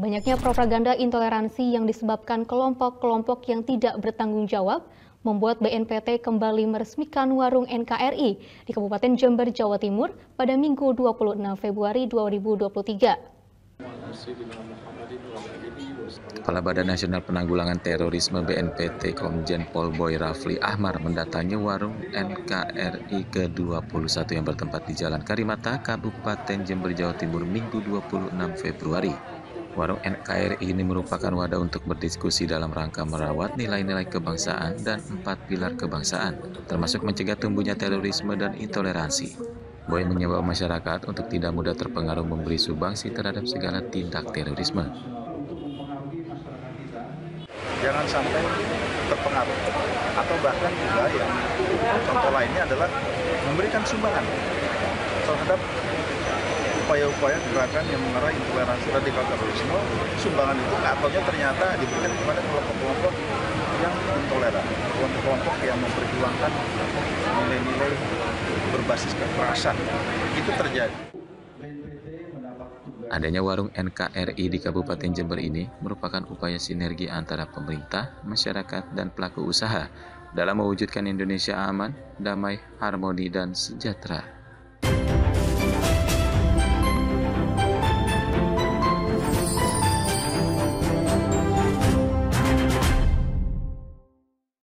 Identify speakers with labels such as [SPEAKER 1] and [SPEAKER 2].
[SPEAKER 1] Banyaknya propaganda intoleransi yang disebabkan kelompok-kelompok yang tidak bertanggung jawab membuat BNPT kembali meresmikan warung NKRI di Kabupaten Jember, Jawa Timur pada Minggu 26 Februari 2023.
[SPEAKER 2] Kepala Badan Nasional Penanggulangan Terorisme BNPT Komjen Pol Boy Rafli Ahmar mendatangi warung NKRI ke-21 yang bertempat di Jalan Karimata, Kabupaten Jember, Jawa Timur, Minggu 26 Februari. Warung NKRI ini merupakan wadah untuk berdiskusi dalam rangka merawat nilai-nilai kebangsaan dan empat pilar kebangsaan, termasuk mencegah tumbuhnya terorisme dan intoleransi. Boy menyewa masyarakat untuk tidak mudah terpengaruh memberi sumbangsi terhadap segala tindak terorisme.
[SPEAKER 3] Jangan sampai terpengaruh atau bahkan juga yang contoh lainnya adalah memberikan sumbangan terhadap upaya-upaya gerakan yang mengarah intoleransi radikal terorisme, sumbangan itu katanya ternyata diberikan kepada kelompok-kelompok yang intoleran, kelompok-kelompok yang memperjuangkan nilai-nilai berbasis kekerasan. Itu terjadi.
[SPEAKER 2] Adanya warung NKRI di Kabupaten Jember ini merupakan upaya sinergi antara pemerintah, masyarakat, dan pelaku usaha dalam mewujudkan Indonesia aman, damai, harmoni, dan sejahtera.